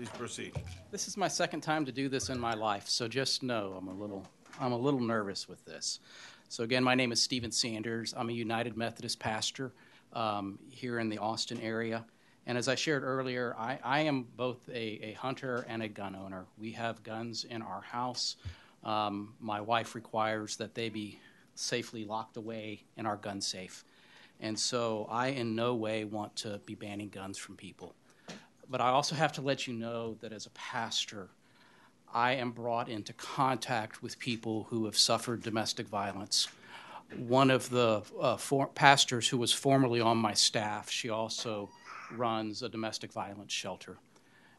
Please proceed. This is my second time to do this in my life, so just know I'm a little I'm a little nervous with this. So again, my name is Stephen Sanders. I'm a United Methodist pastor um, here in the Austin area. And as I shared earlier, I, I am both a, a, hunter and a gun owner. We have guns in our house. Um, my wife requires that they be safely locked away in our gun safe. And so I in no way want to be banning guns from people. But I also have to let you know that as a pastor, I am brought into contact with people who have suffered domestic violence. One of the uh, for- pastors who was formerly on my staff, she also runs a domestic violence shelter.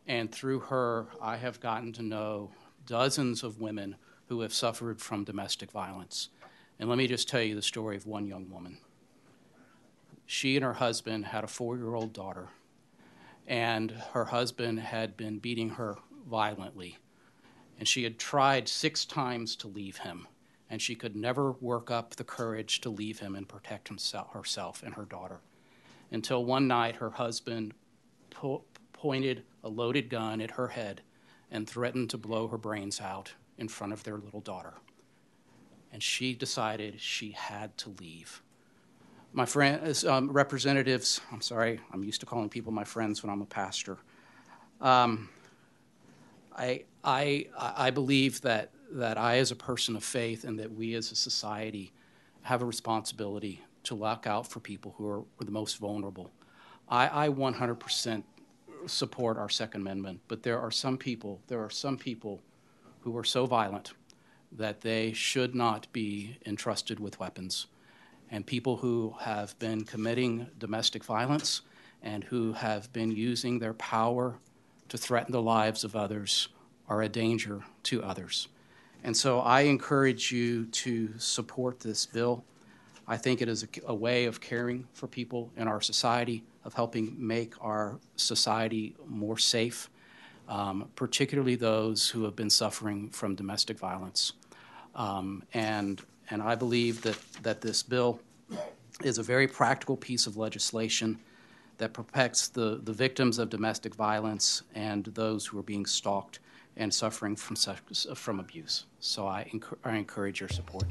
And through her, I have gotten to know dozens of women who have suffered from domestic violence. And let me just tell you the story of one young woman. She and her husband had a four year old daughter, and her husband had been beating her violently. And she had tried six times to leave him, and she could never work up the courage to leave him and protect himself, herself and her daughter until one night her husband po- pointed a loaded gun at her head and threatened to blow her brains out in front of their little daughter. And she decided she had to leave. My friends, um, representatives, I'm sorry, I'm used to calling people my friends when I'm a pastor. Um, I, I, I believe that, that I, as a person of faith, and that we as a society have a responsibility to look out for people who are, the most vulnerable. I, I 100% support our Second Amendment, but there are some people, there are some people who are so violent that they should not be entrusted with weapons. And people who have been committing domestic violence and who have been using their power to threaten the lives of others are a danger to others. And so I encourage you to support this bill. I think it is a, a, way of caring for people in our society, of helping make our society more safe, um, particularly those who have been suffering from domestic violence. Um, and, and I believe that, that this bill is a very practical piece of legislation that protects the, the victims of domestic violence and those who are being stalked and suffering from, from abuse. So I, enc- I encourage your support.